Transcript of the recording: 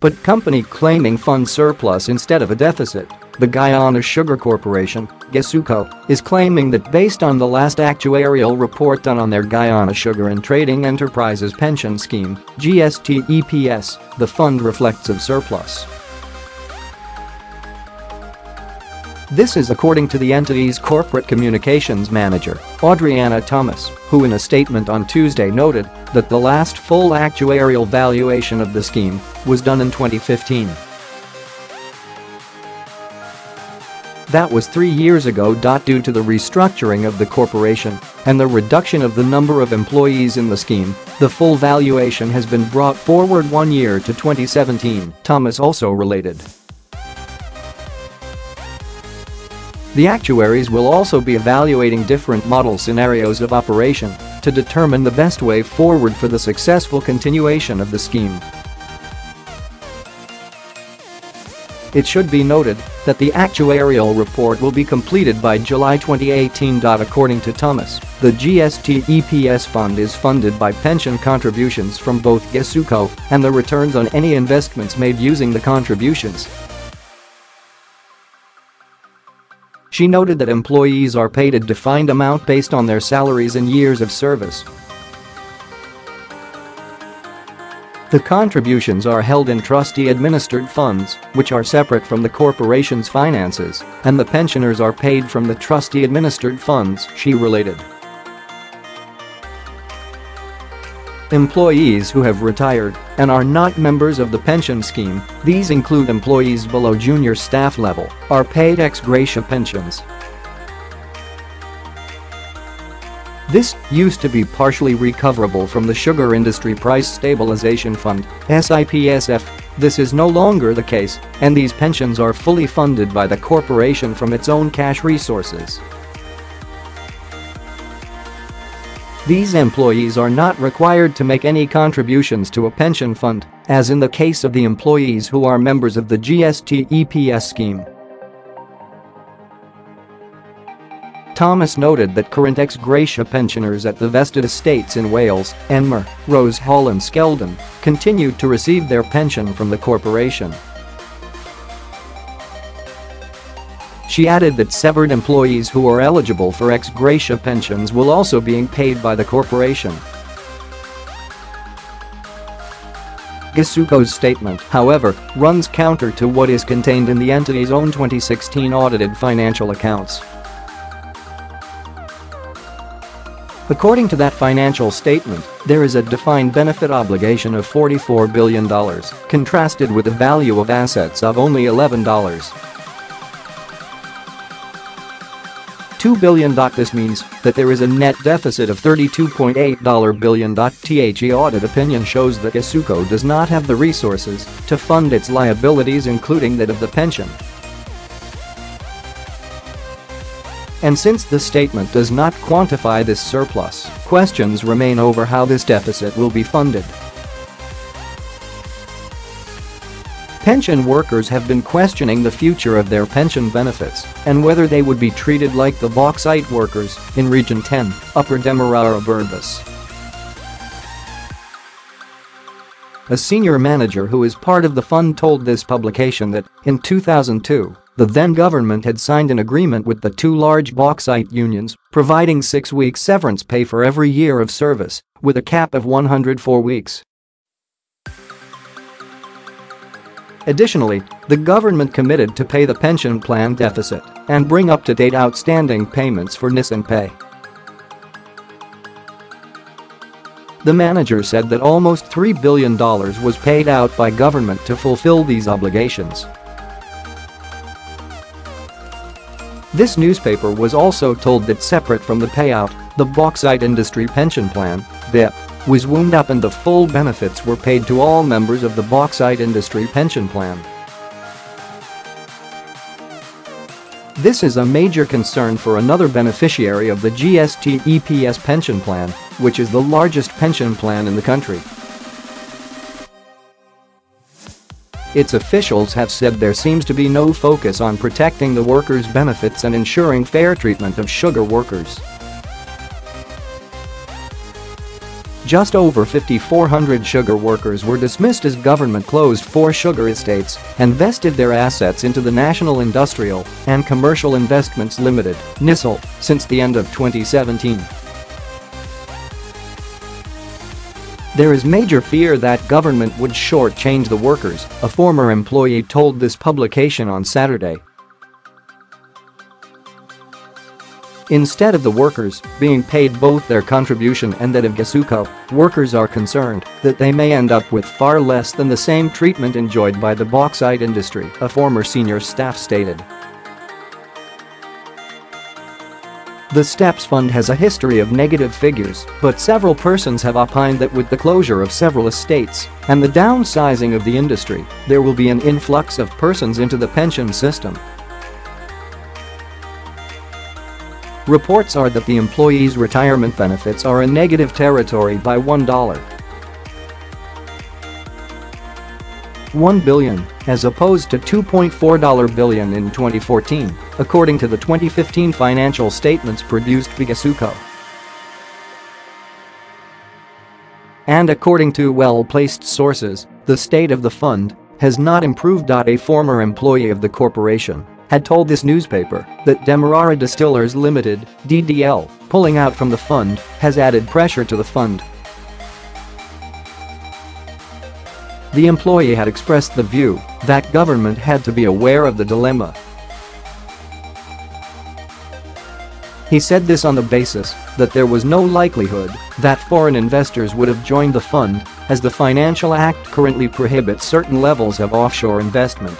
but company claiming fund surplus instead of a deficit. The Guyana Sugar Corporation, GuySuCo, is claiming that based on the last actuarial report done on their Guyana Sugar and Trading Enterprises pension scheme, GST-EPS, the fund reflects a surplus. This is according to the entity's corporate communications manager, Audreyanna Thomas, who in a statement on Tuesday noted that the last full actuarial valuation of the scheme was done in 2015. That was three years ago. Due to the restructuring of the corporation and the reduction of the number of employees in the scheme, the full valuation has been brought forward one year to 2017, Thomas also related. The actuaries will also be evaluating different model scenarios of operation to determine the best way forward for the successful continuation of the scheme. It should be noted that the actuarial report will be completed by July 2018. According to Thomas, the GST EPS fund is funded by pension contributions from both GuySuCo and the returns on any investments made using the contributions. She noted that employees are paid a defined amount based on their salaries and years of service. The contributions are held in trustee-administered funds, which are separate from the corporation's finances, and the pensioners are paid from the trustee-administered funds, she related. Employees who have retired and are not members of the pension scheme, these include employees below junior staff level, are paid ex gratia pensions. This used to be partially recoverable from the Sugar Industry Price Stabilization Fund SIPSF. This is no longer the case, and these pensions are fully funded by the corporation from its own cash resources. These employees are not required to make any contributions to a pension fund, as in the case of the employees who are members of the GST EPS scheme. Thomas noted that current ex gratia pensioners at the vested estates in Wales, Enmore, Rose Hall and Skeldon continued to receive their pension from the corporation. She added that severed employees who are eligible for ex gratia pensions will also being paid by the corporation. GuySuCo's statement, however, runs counter to what is contained in the entity's own 2016 audited financial accounts. According to that financial statement, there is a defined benefit obligation of $44 billion, contrasted with a value of assets of only $11. $2 billion. This means that there is a net deficit of $32.8 billion. THE audit opinion shows that GuySuCo does not have the resources to fund its liabilities including that of the pension. And since the statement does not quantify this surplus, questions remain over how this deficit will be funded. Pension workers have been questioning the future of their pension benefits and whether they would be treated like the bauxite workers in Region 10, Upper Demerara Berbice. A senior manager who is part of the fund told this publication that, in 2002, the then government had signed an agreement with the two large bauxite unions, providing six weeks severance pay for every year of service, with a cap of 104 weeks. Additionally, the government committed to pay the pension plan deficit and bring up-to-date outstanding payments for Nissan Pay. The manager said that almost $3 billion was paid out by government to fulfill these obligations. This newspaper was also told that separate from the payout, the Bauxite Industry Pension Plan, BIP, was wound up and the full benefits were paid to all members of the bauxite industry pension plan. This is a major concern for another beneficiary of the GST EPS pension plan, which is the largest pension plan in the country. Its officials have said there seems to be no focus on protecting the workers' benefits and ensuring fair treatment of sugar workers. Just over 5,400 sugar workers were dismissed as government closed four sugar estates and vested their assets into the National Industrial and Commercial Investments Limited (NICIL) since the end of 2017. There is major fear that government would shortchange the workers, a former employee told this publication on Saturday. Instead of the workers being paid both their contribution and that of GuySuCo, workers are concerned that they may end up with far less than the same treatment enjoyed by the bauxite industry, a former senior staff stated. The STEPS fund has a history of negative figures, but several persons have opined that with the closure of several estates and the downsizing of the industry, there will be an influx of persons into the pension system. Reports are that the employees' retirement benefits are in negative territory by $1. 1 billion, as opposed to $2.4 billion in 2014, according to the 2015 financial statements produced by GuySuCo. And according to well-placed sources, the state of the fund has not improved. A former employee of the corporation had told this newspaper that Demerara Distillers Limited, DDL, pulling out from the fund has added pressure to the fund The employee had expressed the view that government had to be aware of the dilemma. He said this on the basis that there was no likelihood that foreign investors would have joined the fund as the Financial Act currently prohibits certain levels of offshore investment